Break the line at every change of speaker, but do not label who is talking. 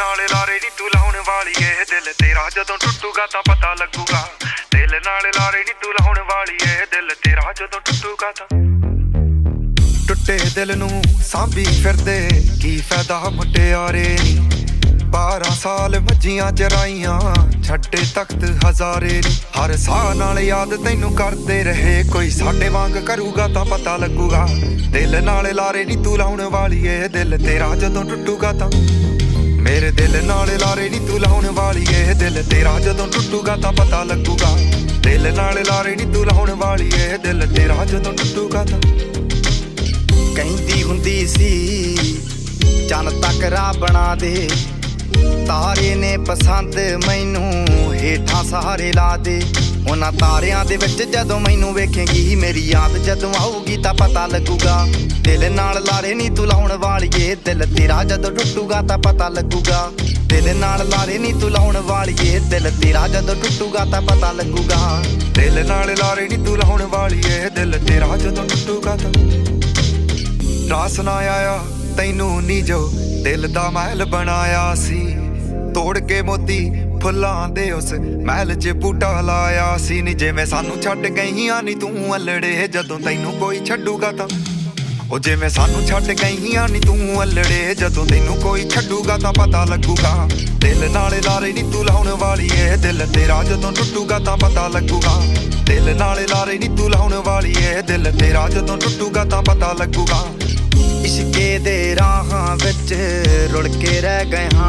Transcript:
ਨਾਲ ਲਾਰੇ ਨੀ ਤੂੰ ਲਾਉਣ ਵਾਲੀ ਏ। ਦਿਲ ਤੇਰਾ ਜਦੋਂ ਟੁੱਟੂਗਾ ਤਾਂ ਪਤਾ ਲੱਗੂਗਾ। ਦਿਲ ਨਾਲ ਲਾਰੇ ਨੀ ਤੂੰ ਲਾਉਣ ਵਾਲੀ ਏ। ਦਿਲ ਤੇਰਾ ਜਦੋਂ ਟੁੱਟੂਗਾ ਤਾਂ ਟੁੱਟੇ ਦਿਲ ਨੂੰ ਸਾਂਭੀ ਫਿਰਦੇ। ਕੀ ਫਾਇਦਾ ਮੁਟਿਆਰੇ ਨੀ? 12 ਸਾਲ ਵੱਜੀਆਂ ਚਰਾਈਆਂ। ਛੱਡੇ ਤਖਤ ਹਜ਼ਾਰੇ ਨੀ। ਹਰ ਸਾਹ ਨਾਲ ਯਾਦ ਤੈਨੂੰ ਕਰਦੇ ਰਹੇ। ਕੋਈ ਸਾਡੇ ਵਾਂਗ ਕਰੂਗਾ ਤਾਂ ਪਤਾ ਲੱਗੂਗਾ। ਦਿਲ ਨਾਲ ਲਾਰੇ ਨੀ ਤੂੰ ਲਾਉਣ ਵਾਲੀ ਏ। ਦਿਲ ਤੇਰਾ ਜਦੋਂ ਟੁੱਟੂਗਾ ਤਾਂ ਲਾਰੇ ਨੀ ਤੂੰ ਲਾਉਣ ਵਾਲੀ ਏ। ਦਿਲ ਤੇਰਾ ਜਦੋਂ ਟੁੱਟੂਗਾ ਤਾਂ ਪਤਾ ਲੱਗੂਗਾ। ਦਿਲ ਨਾਲ ਲਾਰੇ ਨੀ ਤੂੰ ਲਾਉਣ ਵਾਲੀ ਏ। ਦਿਲ ਤੇਰਾ ਜਦੋਂ ਟੁੱਟੂਗਾ ਤਾਂ
ਕਹਿੰਦੀ ਹੁੰਦੀ ਸੀ ਚੰਨ ਤੱਕ ਰਾਹ ਬਣਾ ਦੇ। ਤਾਰੇ ਨੇ ਪਸੰਦ ਮੈਨੂੰ ਹੇਠਾਂ ਸਹਾਰੇ ਲਾ ਦੇ। ਉਹਨਾਂ ਤਾਰਿਆਂ ਦੇ ਵਿੱਚ ਜਦੋਂ ਮੈਨੂੰ ਵੇਖੇਂਗੀ, ਮੇਰੀ ਯਾਦ ਜਦੋਂ ਆਊਗੀ ਤਾਂ ਪਤਾ ਲੱਗੂਗਾ। ਦਿਲ ਨਾਲ ਲਾਰੇ ਨਹੀਂ ਤੂੰ ਲਾਉਣ ਵਾਲੀਏ ਦਿਲ ਤੇਰਾ ਜਦੋਂ ਟੁੱਟੂਗਾ ਤਾਂ ਪਤਾ ਲੱਗੂਗਾ। ਦਿਲ ਨਾਲ ਲਾਰੇ ਨਹੀਂ ਤੂੰ ਲਾਉਣ ਵਾਲੀਏ। ਦਿਲ ਤੇਰਾ ਜਦੋਂ ਟੁੱਟੂਗਾ ਤਾਂ ਪਤਾ ਲੱਗੂਗਾ।
ਦਿਲ ਨਾਲ ਲਾਰੇ ਨੀ ਤੂੰ ਲਾਉਣ ਵਾਲੀ ਦਿਲ ਤੇਰਾ ਜਦੋਂ ਟੁੱਟੂਗਾ ਤਾਂ ਰਾਸ ਨਾ ਆਇਆ, ਤੈਨੂੰ ਨੀ ਜੋ ਦਿਲ ਦਾ ਮਹਿਲ ਬਣਾਇਆ ਸੀ। ਤੋੜ ਕੇ ਮੋਤੀ ਫੁੱਲਾਂ ਦੇ ਉਸ ਮਹਿਲ 'ਚ ਬੂਟਾ ਲਾਇਆ ਸੀ। ਨੀ ਜਿਵੇਂ ਸਾਨੂੰ ਛੱਡ ਗਈਆਂ ਨੀ ਤੂੰ ਅਲੜੇ, ਜਦੋਂ ਤੈਨੂੰ ਕੋਈ ਛੱਡੂਗਾ ਤਾਂ ਉਹ ਜਿਵੇਂ ਸਾਨੂੰ ਛੱਡ ਗਈਆਂ ਨੀ ਤੂੰ ਅਲੜੇ, ਜਦੋਂ ਤੈਨੂੰ ਕੋਈ ਛੱਡੂਗਾ ਤਾਂ ਪਤਾ ਲੱਗੂਗਾ। ਦਿਲ ਨਾਲੇ ਲਾਰੇ ਨੀ ਤੂੰ ਲਾਉਣ ਵਾਲੀ ਏ, ਦਿਲ ਤੇਰਾ ਜਦੋਂ ਟੁੱਟੂਗਾ ਤਾਂ ਪਤਾ ਲੱਗੂਗਾ। ਦਿਲ ਨਾਲੇ ਲਾਰੇ ਨੀ ਤੂੰ ਲਾਉਣ ਵਾਲੀ ਏ, ਦਿਲ ਤੇਰਾ ਜਦੋਂ ਟੁੱਟੂਗਾ ਤਾਂ ਪਤਾ ਲੱਗੂਗਾ।
ਇਸ਼ਕੇ ਦੇ ਰਾਹਾਂ ਵਿੱਚ ਰੁੜ ਕੇ ਰਹਿ ਗਏ ਹਾਂ।